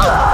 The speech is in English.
Oh!